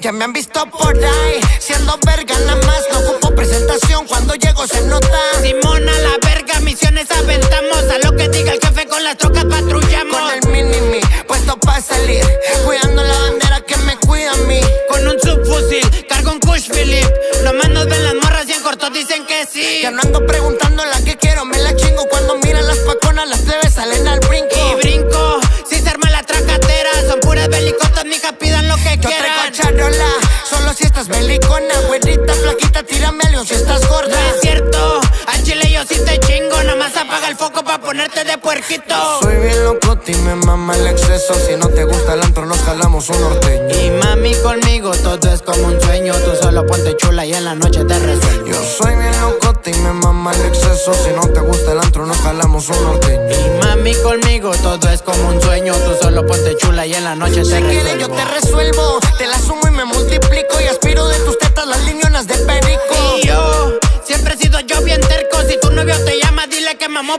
Ya me han visto por ahí, siendo verga nada más, no ocupo presentación, cuando llego se nota. Simona la verga, misiones aventamos, a lo que diga el jefe con las trocas patrullamos. Con el mini puesto para salir, cuidando dicen que no ando preguntando la que quiero, me la chingo cuando miran las paconas, las plebes salen al brinco. Y brinco, si se arma la tracatera, son puras belicotas, mija, pidan lo que Yo quieran. traigo charola, solo si estás belicona, güerita, flaquita, tírame algo si estás ponerte de puerquito. Soy bien loco y me mama el exceso, si no te gusta el antro nos jalamos un norteño. Y mami conmigo todo es como un sueño, tú solo ponte chula y en la noche te resuelvo. Yo soy bien loco y me mama el exceso, si no te gusta el antro nos jalamos un norteño. Y mami conmigo todo es como un sueño, tú solo ponte chula y en la noche te Si resuelvo. quieres yo te resuelvo, te la sumo y me multiplico y aspiro de tus tetas las liñonas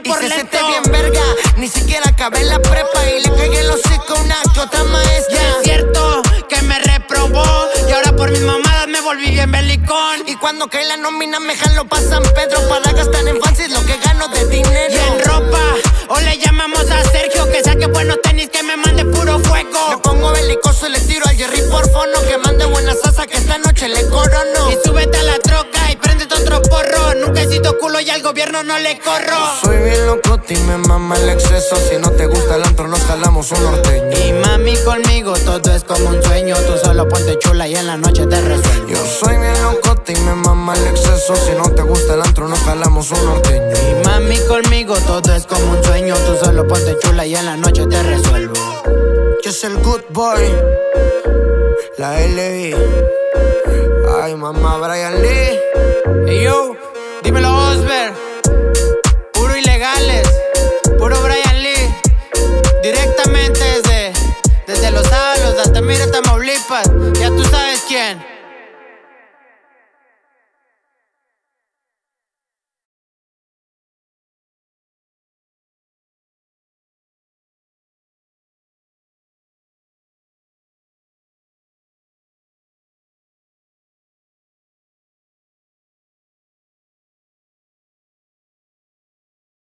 que mamó Y por se lento. bien verga, ni siquiera acabé la prepa y le cagué el hocico una que otra maestra. Y es cierto que me reprobó y ahora por mis mamadas me volví bien belicón. Y cuando cae la nómina me jalo pa' San Pedro para gastar en fancies lo que gano de dinero. Y en ropa, o le llamamos a Sergio que saque buenos tenis que me mande puro Me fuego. pongo belicoso y le tiro al Jerry por fono que mande buena salsa que esta noche le corono. Y súbete a la culo y al gobierno no le corro. Soy bien loco y me mama el exceso, si no te gusta el antro nos jalamos un norteño. Y mami conmigo todo es como un sueño. Tú solo ponte chula y en la noche te resuelvo. Yo soy bien loco y me mama el exceso, si no te gusta el antro nos jalamos un norteño. Y mami conmigo todo es como un sueño. Tú solo ponte chula y en la noche te resuelvo. Yo soy el good boy, la LI. Ay, mamá, Brian Lee. Hey yo, Casper.